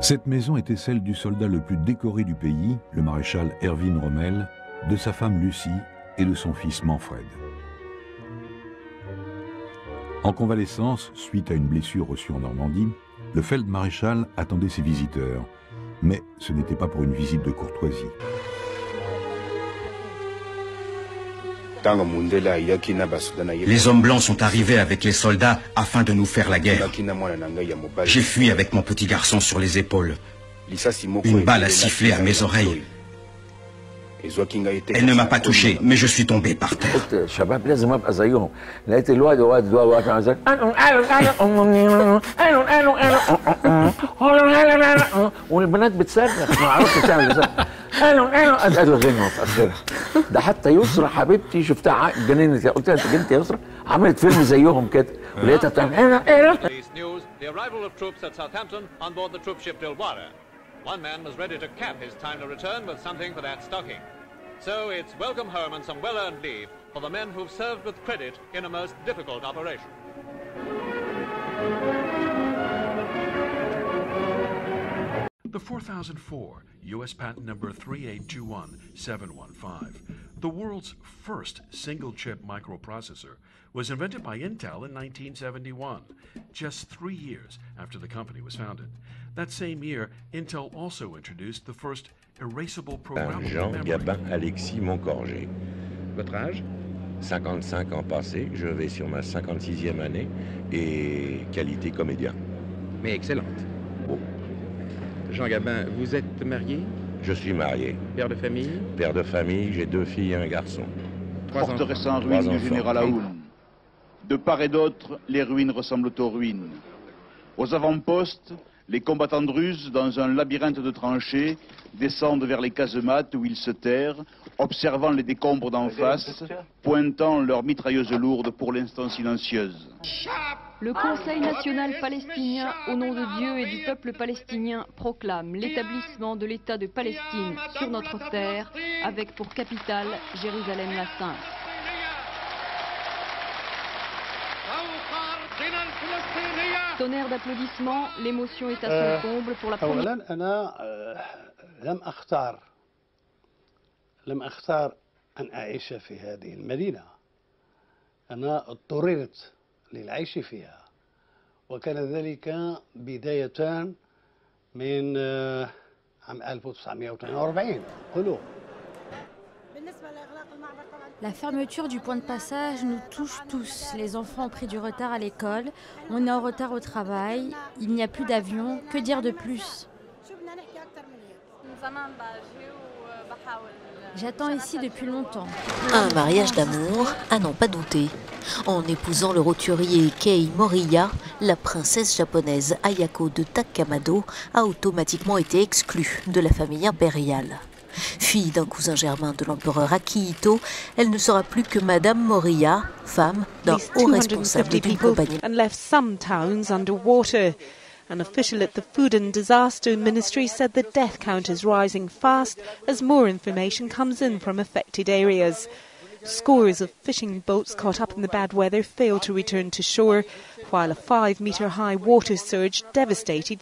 Cette maison était celle du soldat le plus décoré du pays, le maréchal Erwin Rommel, de sa femme Lucie et de son fils Manfred. En convalescence, suite à une blessure reçue en Normandie, le Feldmaréchal attendait ses visiteurs, mais ce n'était pas pour une visite de courtoisie. Les hommes blancs sont arrivés avec les soldats afin de nous faire la guerre. J'ai fui avec mon petit garçon sur les épaules. Une balle a sifflé à mes oreilles. Elle ne m'a pas touché, mais je suis tombé par terre. قالوا قالوا غنوا في اخرها ده حتى يسرى حبيبتي شفتها جننت قلت لها انت يا يسرى عملت فيلم زيهم كده ولقيتها بتعمل news, the arrival of troops at Southampton on board the troop ship Dilwara. One man was ready to cap his time to return with something for that stocking. So it's welcome home and some well-earned leave for the men who've served with credit in a most difficult operation. The 4004 U.S. patent number 3821715, the world's first single chip microprocessor, was invented by Intel in 1971, just three years after the company was founded. That same year, Intel also introduced the first erasable programmable Jean memory. Gabin Alexis Moncorgé. Votre âge 55 ans passés, je vais sur ma 56e année et qualité comédien. Mais excellente. Jean Gabin, vous êtes marié? Je suis marié, Père de famille? Père de famille, j'ai deux filles et un garçon. Trois. Forteresse en ruine du général Aoun. De part et d'autre, les ruines ressemblent aux ruines. Aux avant-postes, les combattants druzes, dans un labyrinthe de tranchées, descendent vers les casemates où ils se terrent, observant les décombres d'en face, pointant leurs mitrailleuses lourdes pour l'instant silencieuses. Le Conseil national palestinien, au nom de Dieu et du peuple palestinien, proclame l'établissement de l'État de Palestine sur notre terre, avec pour capitale Jérusalem la Sainte. Tonnerre d'applaudissements, l'émotion est à son comble pour la première اولا انا آه، لم اختار لم اختار ان اعيش في هذه المدينه انا اضطررت للعيش فيها وكان ذلك بدايه من آه، عام 1942 قلوب La fermeture du point de passage nous touche tous. Les enfants ont pris du retard à l'école, on est en retard au travail, il n'y a plus d'avion, que dire de plus J'attends ici depuis longtemps. Un mariage d'amour, à n'en pas douter. En épousant le roturier Kei Moriya, la princesse japonaise Ayako de Takamado a automatiquement été exclue de la famille impériale. Fille d'un cousin germain de l'empereur Akihito, elle ne sera plus que Madame Moriya, femme d'un haut responsable 250 d'une compagnie. An official at the Food and Disaster Ministry said the death count is rising fast as more information comes in from affected areas. Scores of fishing boats caught up in the bad weather failed to return to shore, while a five metre high water surge devastated